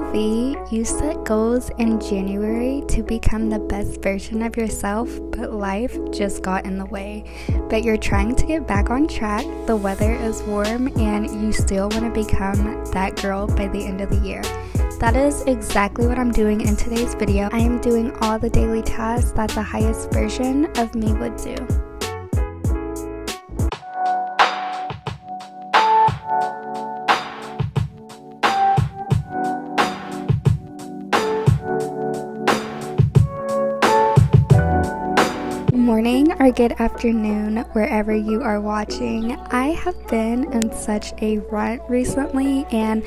V, you set goals in January to become the best version of yourself, but life just got in the way. But you're trying to get back on track, the weather is warm, and you still want to become that girl by the end of the year. That is exactly what I'm doing in today's video. I am doing all the daily tasks that the highest version of me would do. Morning or good afternoon wherever you are watching. I have been in such a rut recently and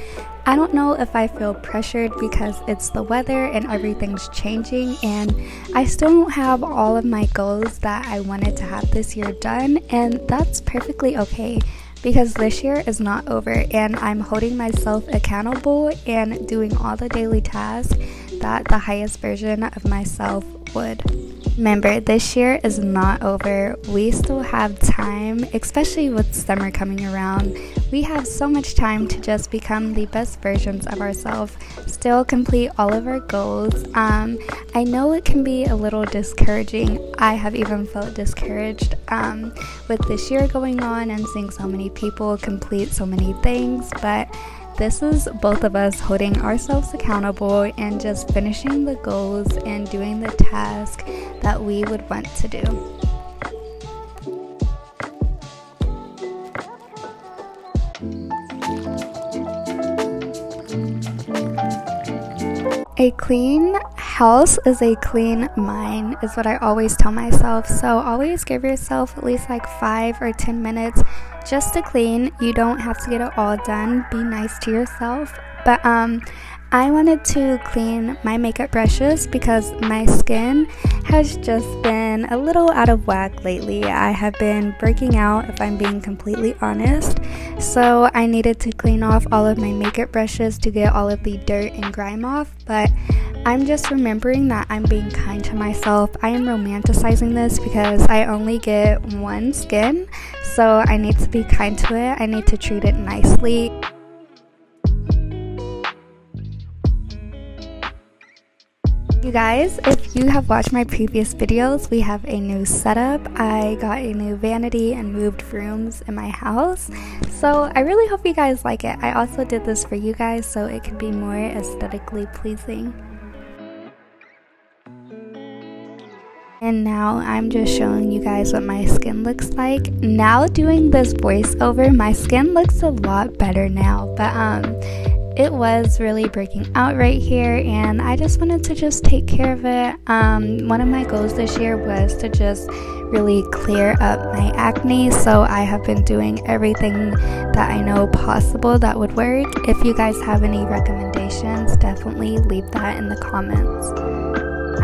I don't know if I feel pressured because it's the weather and everything's changing, and I still don't have all of my goals that I wanted to have this year done, and that's perfectly okay because this year is not over, and I'm holding myself accountable and doing all the daily tasks that the highest version of myself would. Remember, this year is not over. We still have time, especially with summer coming around. We have so much time to just become the best versions of ourselves, still complete all of our goals. Um, I know it can be a little discouraging. I have even felt discouraged um, with this year going on and seeing so many people complete so many things, but this is both of us holding ourselves accountable and just finishing the goals and doing the task that we would want to do. A clean house is a clean mind, is what I always tell myself. So always give yourself at least like five or 10 minutes just to clean. You don't have to get it all done. Be nice to yourself. But um, I wanted to clean my makeup brushes because my skin has just been a little out of whack lately. I have been breaking out, if I'm being completely honest. So I needed to clean off all of my makeup brushes to get all of the dirt and grime off. But I'm just remembering that I'm being kind to myself. I am romanticizing this because I only get one skin. So I need to be kind to it. I need to treat it nicely. You guys, if you have watched my previous videos, we have a new setup. I got a new vanity and moved rooms in my house. So I really hope you guys like it. I also did this for you guys so it could be more aesthetically pleasing. And now I'm just showing you guys what my skin looks like. Now doing this voiceover, my skin looks a lot better now. But um it was really breaking out right here and I just wanted to just take care of it. Um, one of my goals this year was to just really clear up my acne so I have been doing everything that I know possible that would work. If you guys have any recommendations definitely leave that in the comments.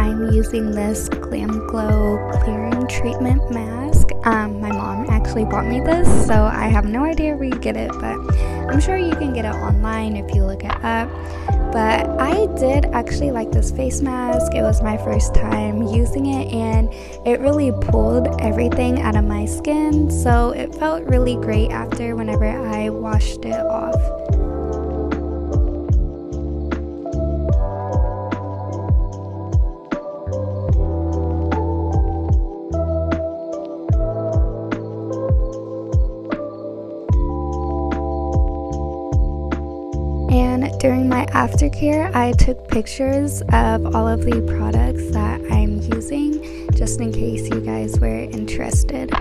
I'm using this Glam Glow clearing treatment mask. Um, my mom actually bought me this so I have no idea where you get it but I'm sure you can get it online if you look it up. But I did actually like this face mask. It was my first time using it and it really pulled everything out of my skin. So it felt really great after whenever I washed it off. And during my aftercare, I took pictures of all of the products that I'm using just in case you guys were interested.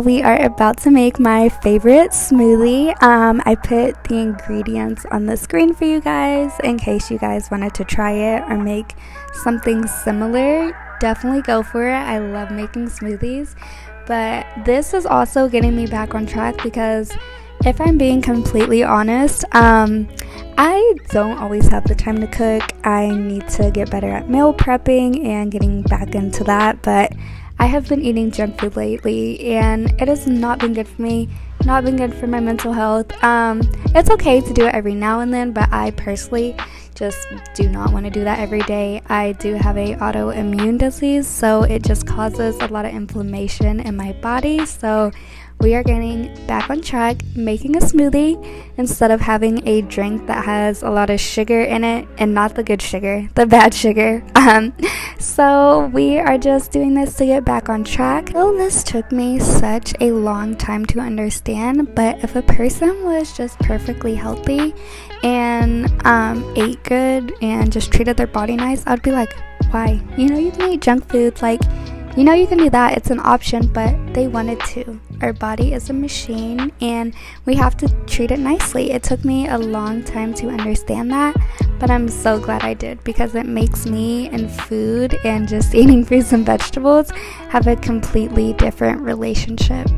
We are about to make my favorite smoothie. Um, I put the ingredients on the screen for you guys in case you guys wanted to try it or make something similar. Definitely go for it. I love making smoothies. But this is also getting me back on track because if I'm being completely honest, um, I don't always have the time to cook. I need to get better at meal prepping and getting back into that. But I have been eating junk food lately and it has not been good for me, not been good for my mental health. Um, it's okay to do it every now and then, but I personally just do not want to do that every day. I do have a autoimmune disease, so it just causes a lot of inflammation in my body. So we are getting back on track, making a smoothie instead of having a drink that has a lot of sugar in it and not the good sugar, the bad sugar. Um, so we are just doing this to get back on track. Well, this took me such a long time to understand, but if a person was just perfectly healthy and um, ate good and just treated their body nice, I'd be like, why? You know, you can eat junk food, like you know, you can do that, it's an option, but they wanted to. Our body is a machine and we have to treat it nicely. It took me a long time to understand that, but I'm so glad I did because it makes me and food and just eating fruits and vegetables have a completely different relationship.